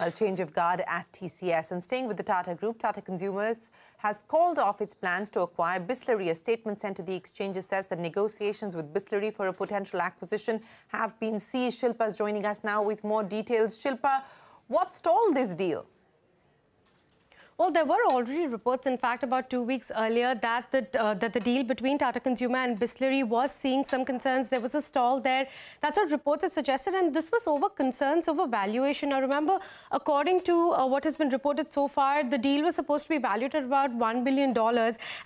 A change of guard at TCS and staying with the Tata Group, Tata Consumers has called off its plans to acquire Bisleri. A statement sent to the exchanges says that negotiations with Bisleri for a potential acquisition have been seized. Shilpa is joining us now with more details. Shilpa, what stalled this deal? Well, there were already reports, in fact, about two weeks earlier that the, uh, that the deal between Tata Consumer and Bisleri was seeing some concerns. There was a stall there. That's what reports had suggested, and this was over concerns over valuation. Now, remember, according to uh, what has been reported so far, the deal was supposed to be valued at about $1 billion.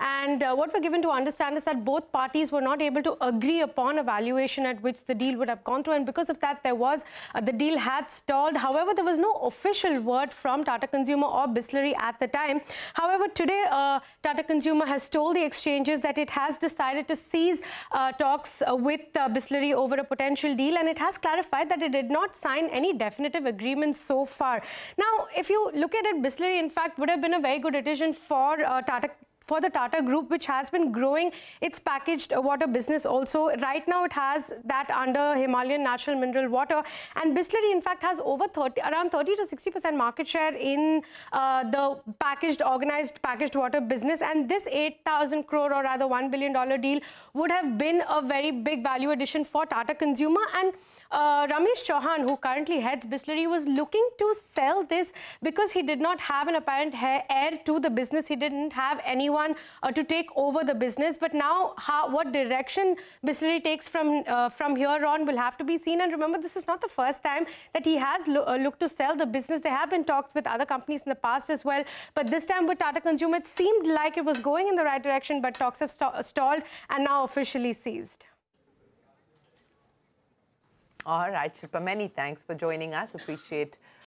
And uh, what we're given to understand is that both parties were not able to agree upon a valuation at which the deal would have gone through. And because of that, there was, uh, the deal had stalled. However, there was no official word from Tata Consumer or Bisleri at the time. However, today uh, Tata Consumer has told the exchanges that it has decided to cease uh, talks uh, with uh, Bisleri over a potential deal and it has clarified that it did not sign any definitive agreements so far. Now, if you look at it, Bisleri in fact would have been a very good addition for uh, Tata for the Tata Group, which has been growing its packaged water business also. Right now, it has that under Himalayan Natural Mineral Water. And Bisleri, in fact, has over 30, around 30 to 60% market share in uh, the packaged, organized packaged water business. And this 8,000 crore or rather $1 billion deal would have been a very big value addition for Tata Consumer. And uh, Ramesh Chauhan, who currently heads Bisleri, was looking to sell this because he did not have an apparent heir to the business. He didn't have anyone uh, to take over the business. But now, how, what direction Bisleri takes from uh, from here on will have to be seen. And remember, this is not the first time that he has lo uh, looked to sell the business. There have been talks with other companies in the past as well. But this time with Tata Consumer, it seemed like it was going in the right direction, but talks have st stalled and now officially ceased. All right, Shilpa, many thanks for joining us. Appreciate